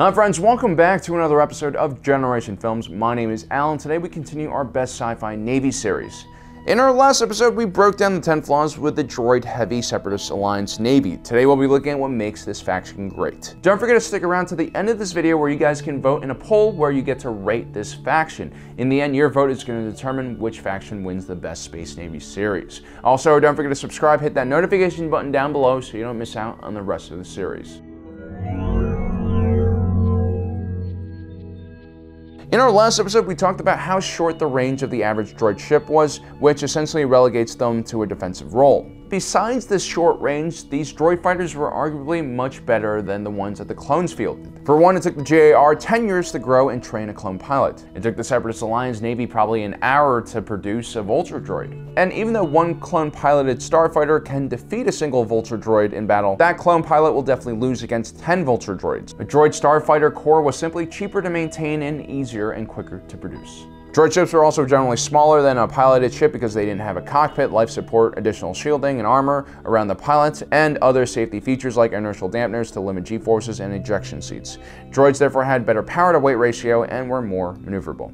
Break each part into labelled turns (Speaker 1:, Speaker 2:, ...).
Speaker 1: Hi friends, welcome back to another episode of Generation Films. My name is Allen. Today we continue our best sci-fi Navy series. In our last episode, we broke down the 10 flaws with the droid-heavy Separatist Alliance Navy. Today we'll be looking at what makes this faction great. Don't forget to stick around to the end of this video where you guys can vote in a poll where you get to rate this faction. In the end, your vote is going to determine which faction wins the best Space Navy series. Also, don't forget to subscribe, hit that notification button down below so you don't miss out on the rest of the series. In our last episode, we talked about how short the range of the average droid ship was, which essentially relegates them to a defensive role. Besides this short range, these droid fighters were arguably much better than the ones at the Clones field. For one, it took the GAR 10 years to grow and train a clone pilot. It took the Separatist Alliance Navy probably an hour to produce a Vulture droid. And even though one clone piloted starfighter can defeat a single Vulture droid in battle, that clone pilot will definitely lose against 10 Vulture droids. A droid starfighter corps was simply cheaper to maintain and easier and quicker to produce. Droid ships were also generally smaller than a piloted ship because they didn't have a cockpit, life support, additional shielding and armor around the pilots, and other safety features like inertial dampeners to limit g-forces and ejection seats. Droids therefore had better power to weight ratio and were more maneuverable.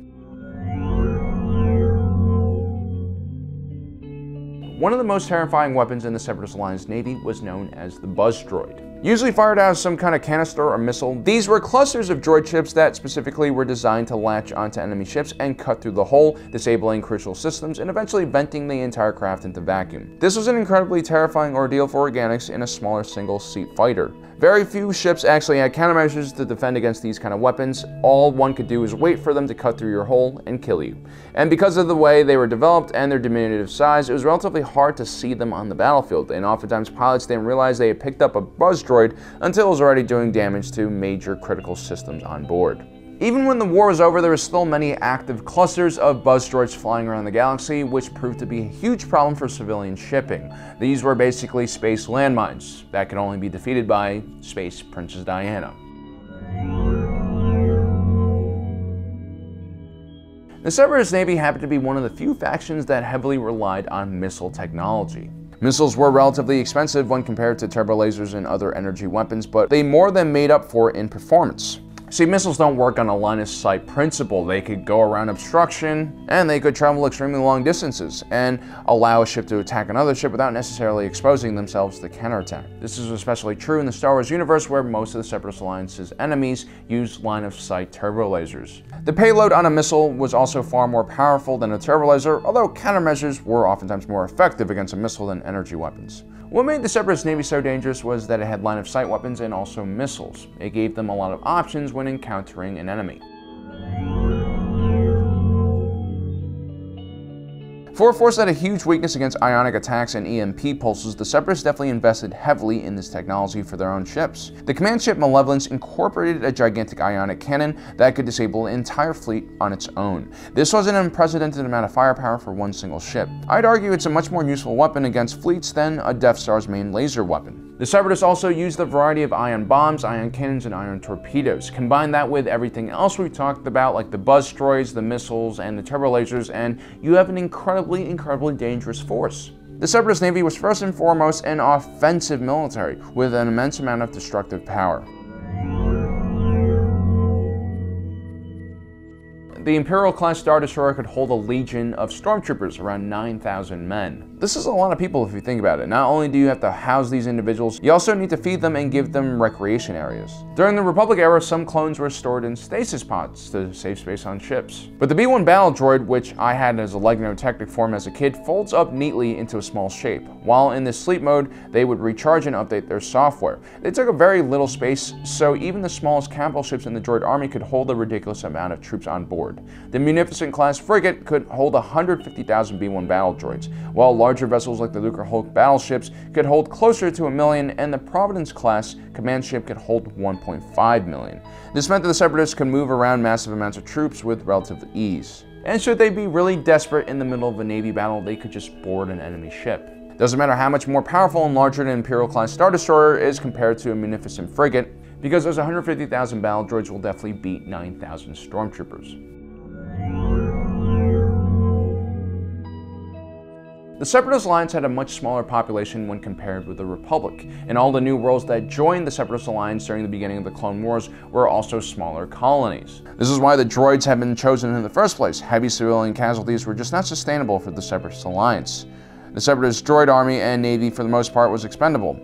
Speaker 1: One of the most terrifying weapons in the Separatist Alliance Navy was known as the Buzz Droid. Usually fired out of some kind of canister or missile, these were clusters of droid ships that specifically were designed to latch onto enemy ships and cut through the hull, disabling crucial systems and eventually venting the entire craft into vacuum. This was an incredibly terrifying ordeal for organics in a smaller single-seat fighter. Very few ships actually had countermeasures to defend against these kind of weapons. All one could do is wait for them to cut through your hull and kill you. And because of the way they were developed and their diminutive size, it was relatively hard to see them on the battlefield, and oftentimes pilots didn't realize they had picked up a buzz droid until it was already doing damage to major critical systems on board. Even when the war was over, there were still many active clusters of buzz droids flying around the galaxy, which proved to be a huge problem for civilian shipping. These were basically space landmines that could only be defeated by Space Princess Diana. The Separatist Navy happened to be one of the few factions that heavily relied on missile technology. Missiles were relatively expensive when compared to turbo lasers and other energy weapons, but they more than made up for it in performance. See, missiles don't work on a line of sight principle. They could go around obstruction and they could travel extremely long distances and allow a ship to attack another ship without necessarily exposing themselves to counterattack. This is especially true in the Star Wars universe where most of the Separatist Alliance's enemies use line of sight turbo lasers. The payload on a missile was also far more powerful than a turbo laser, although countermeasures were oftentimes more effective against a missile than energy weapons. What made the Separatist Navy so dangerous was that it had line of sight weapons and also missiles. It gave them a lot of options when encountering an enemy. For a force that had a huge weakness against ionic attacks and EMP pulses, the Separatists definitely invested heavily in this technology for their own ships. The command ship Malevolence incorporated a gigantic ionic cannon that could disable an entire fleet on its own. This was an unprecedented amount of firepower for one single ship. I'd argue it's a much more useful weapon against fleets than a Death Star's main laser weapon. The Separatists also used a variety of ion bombs, ion cannons, and ion torpedoes. Combine that with everything else we've talked about, like the buzz droids, the missiles, and the turbo lasers, and you have an incredibly, incredibly dangerous force. The Separatist Navy was first and foremost an offensive military with an immense amount of destructive power. The Imperial-class Star Destroyer could hold a legion of stormtroopers, around 9,000 men. This is a lot of people if you think about it. Not only do you have to house these individuals, you also need to feed them and give them recreation areas. During the Republic era, some clones were stored in stasis pods to save space on ships. But the B-1 battle droid, which I had as a Lego Technic form as a kid, folds up neatly into a small shape. While in this sleep mode, they would recharge and update their software. They took up very little space, so even the smallest capital ships in the droid army could hold a ridiculous amount of troops on board. The Munificent class frigate could hold 150,000 B-1 battle droids, while larger vessels like the Lucrehulk Hulk battleships could hold closer to a million, and the Providence class command ship could hold 1.5 million. This meant that the Separatists could move around massive amounts of troops with relative ease. And should they be really desperate in the middle of a Navy battle, they could just board an enemy ship. Doesn't matter how much more powerful and larger an Imperial class Star Destroyer is compared to a munificent frigate, because those 150,000 battle droids will definitely beat 9,000 stormtroopers. The Separatist Alliance had a much smaller population when compared with the Republic, and all the new worlds that joined the Separatist Alliance during the beginning of the Clone Wars were also smaller colonies. This is why the droids had been chosen in the first place. Heavy civilian casualties were just not sustainable for the Separatist Alliance. The Separatist droid army and navy, for the most part, was expendable.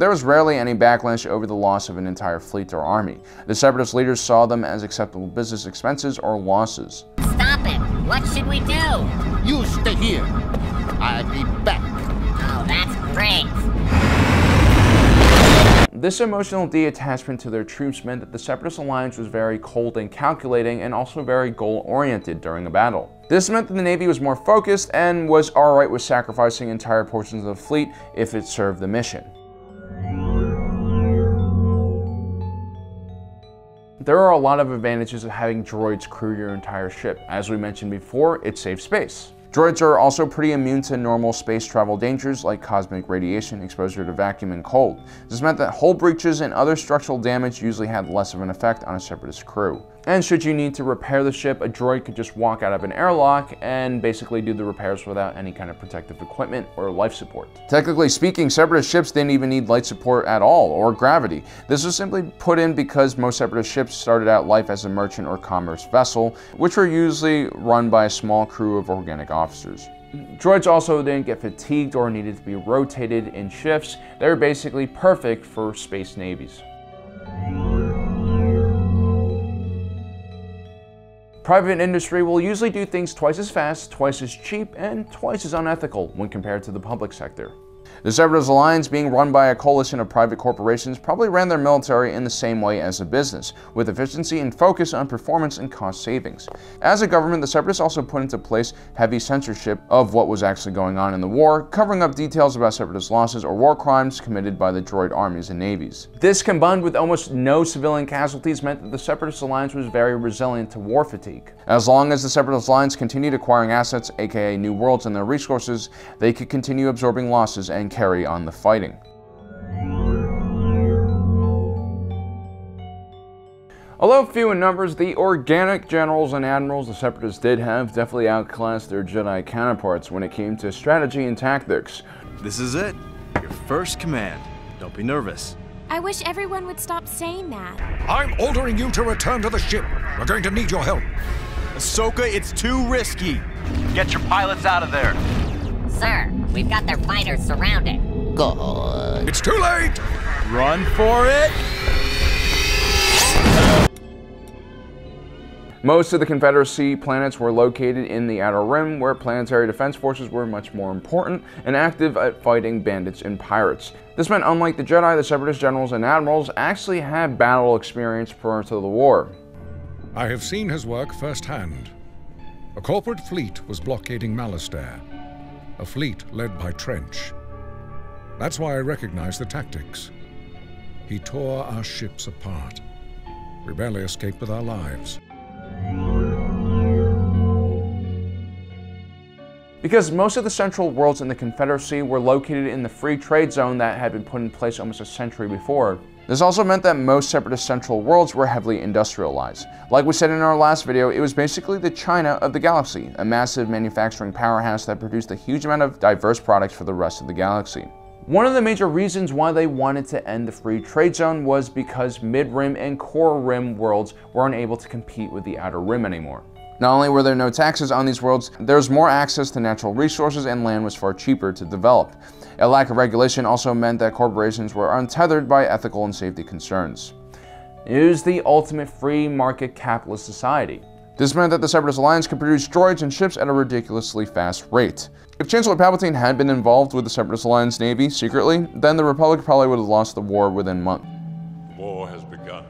Speaker 1: There was rarely any backlash over the loss of an entire fleet or army. The separatist leaders saw them as acceptable business expenses or losses.
Speaker 2: Stop it! What should we do?
Speaker 3: You stay here. I'll be back.
Speaker 2: Oh, that's great.
Speaker 1: This emotional detachment to their troops meant that the Separatist alliance was very cold and calculating and also very goal-oriented during a battle. This meant that the Navy was more focused and was alright with sacrificing entire portions of the fleet if it served the mission. There are a lot of advantages of having droids crew your entire ship. As we mentioned before, it saves space. Droids are also pretty immune to normal space travel dangers like cosmic radiation, exposure to vacuum, and cold. This meant that hull breaches and other structural damage usually had less of an effect on a Separatist crew. And should you need to repair the ship, a droid could just walk out of an airlock and basically do the repairs without any kind of protective equipment or life support. Technically speaking, Separatist ships didn't even need light support at all, or gravity. This was simply put in because most Separatist ships started out life as a merchant or commerce vessel, which were usually run by a small crew of organic officers. Droids also didn't get fatigued or needed to be rotated in shifts. They were basically perfect for space navies. Private industry will usually do things twice as fast, twice as cheap, and twice as unethical when compared to the public sector. The Separatist Alliance, being run by a coalition of private corporations, probably ran their military in the same way as a business, with efficiency and focus on performance and cost savings. As a government, the Separatists also put into place heavy censorship of what was actually going on in the war, covering up details about Separatist losses or war crimes committed by the droid armies and navies. This, combined with almost no civilian casualties, meant that the Separatist Alliance was very resilient to war fatigue. As long as the Separatist Alliance continued acquiring assets, aka new worlds and their resources, they could continue absorbing losses and carry on the fighting. Although few in numbers, the organic generals and admirals the Separatists did have definitely outclassed their Jedi counterparts when it came to strategy and tactics.
Speaker 4: This is it. Your first command. Don't be nervous.
Speaker 5: I wish everyone would stop saying that.
Speaker 6: I'm ordering you to return to the ship. We're going to need your help.
Speaker 4: Ahsoka, it's too risky. Get your pilots out of there.
Speaker 2: Sir, we've got their fighters surrounded.
Speaker 3: Good.
Speaker 6: It's too late!
Speaker 4: Run for it!
Speaker 1: Most of the Confederacy planets were located in the Outer Rim, where planetary defense forces were much more important and active at fighting bandits and pirates. This meant unlike the Jedi, the Separatist generals and admirals actually had battle experience prior to the war.
Speaker 6: I have seen his work firsthand. A corporate fleet was blockading Malastare, a fleet led by Trench. That's why I recognize the tactics. He tore our ships apart. We barely escaped with our lives.
Speaker 1: Because most of the central worlds in the Confederacy were located in the free trade zone that had been put in place almost a century before. This also meant that most separatist central worlds were heavily industrialized. Like we said in our last video, it was basically the China of the galaxy, a massive manufacturing powerhouse that produced a huge amount of diverse products for the rest of the galaxy. One of the major reasons why they wanted to end the free trade zone was because mid-rim and core rim worlds were unable to compete with the outer rim anymore. Not only were there no taxes on these worlds, there was more access to natural resources and land was far cheaper to develop. A lack of regulation also meant that corporations were untethered by ethical and safety concerns. It was the ultimate free market capitalist society. This meant that the Separatist Alliance could produce droids and ships at a ridiculously fast rate. If Chancellor Palpatine had been involved with the Separatist Alliance Navy secretly, then the Republic probably would have lost the war within months.
Speaker 7: War has begun.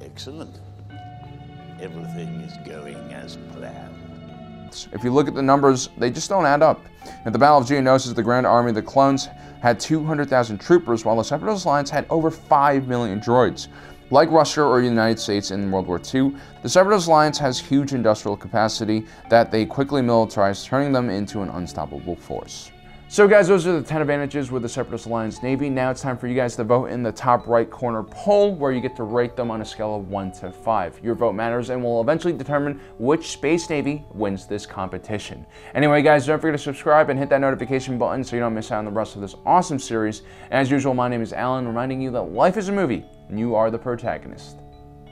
Speaker 3: Excellent. Everything is going as planned.
Speaker 1: If you look at the numbers, they just don't add up. At the Battle of Geonosis, the Grand Army of the Clones had 200,000 troopers, while the Separatist Alliance had over 5 million droids. Like Russia or the United States in World War II, the Separatist Alliance has huge industrial capacity that they quickly militarized, turning them into an unstoppable force. So guys, those are the 10 advantages with the Separatist Alliance Navy. Now it's time for you guys to vote in the top right corner poll where you get to rate them on a scale of 1 to 5. Your vote matters and will eventually determine which Space Navy wins this competition. Anyway guys, don't forget to subscribe and hit that notification button so you don't miss out on the rest of this awesome series. As usual, my name is Allen, reminding you that life is a movie and you are the protagonist.